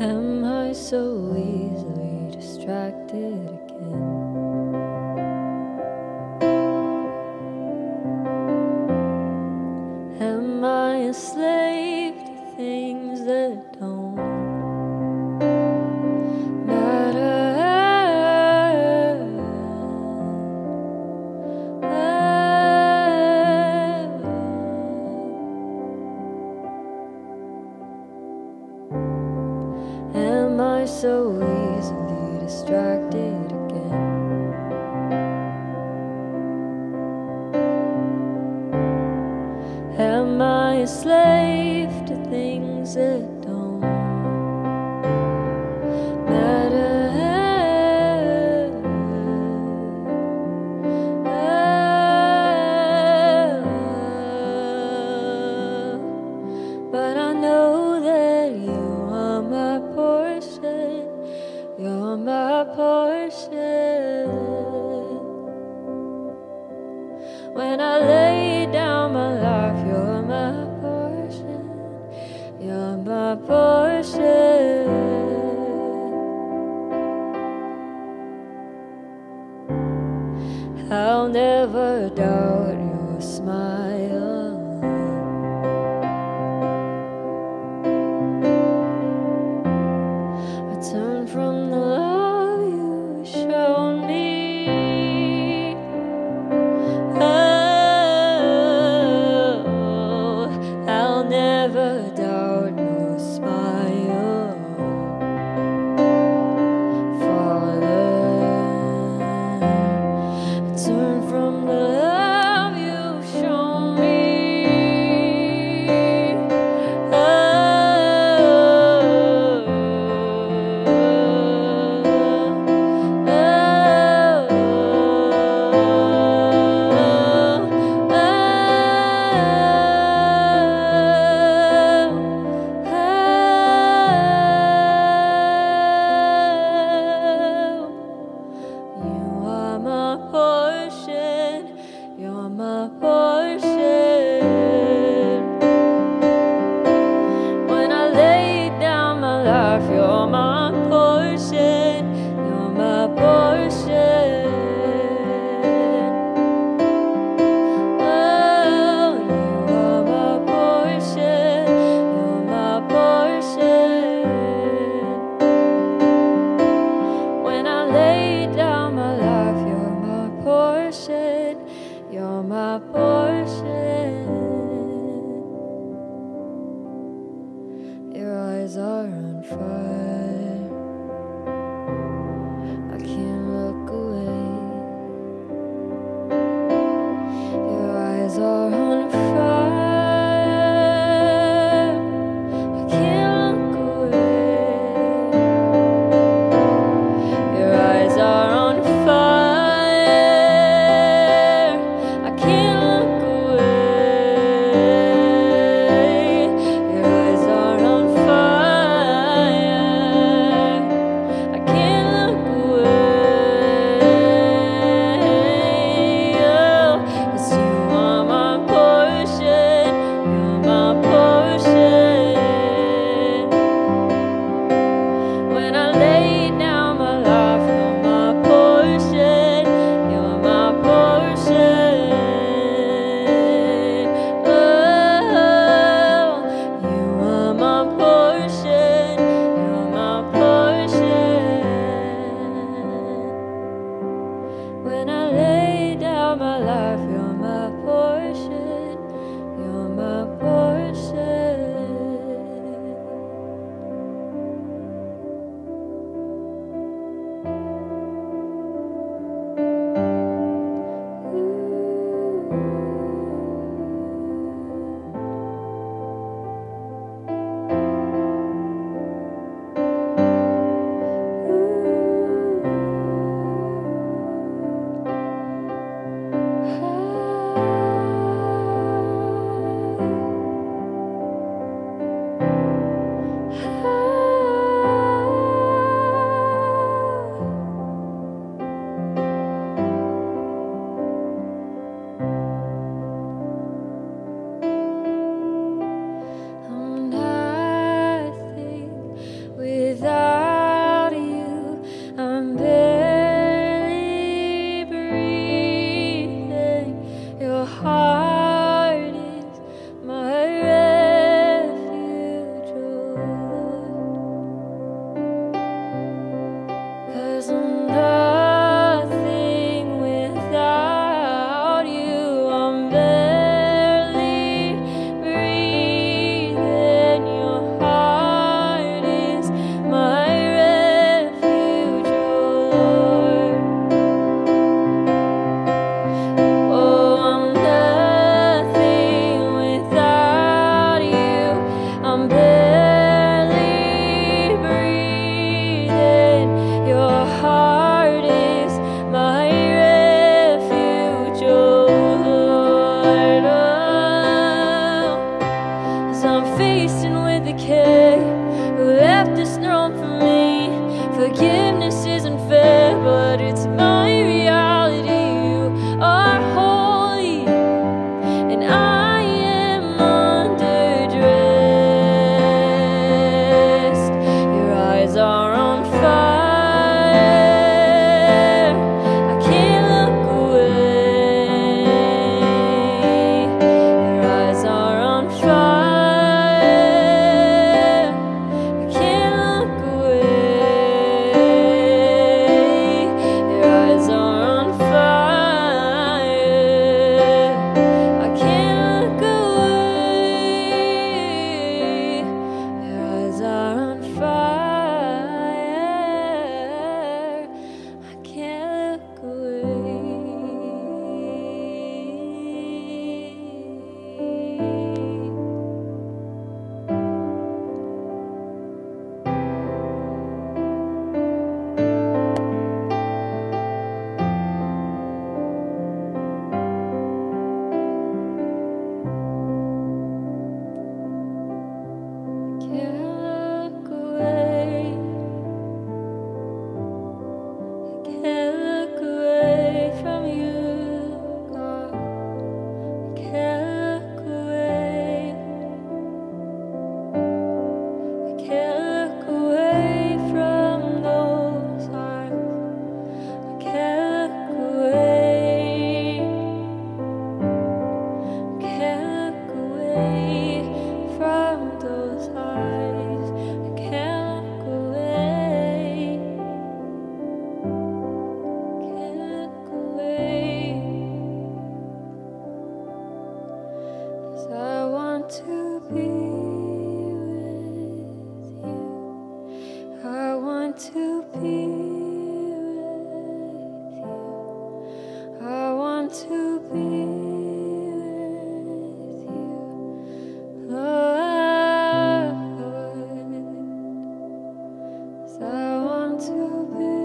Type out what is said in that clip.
Am I so easily distracted again? Easily for desire. heart away. I want to be.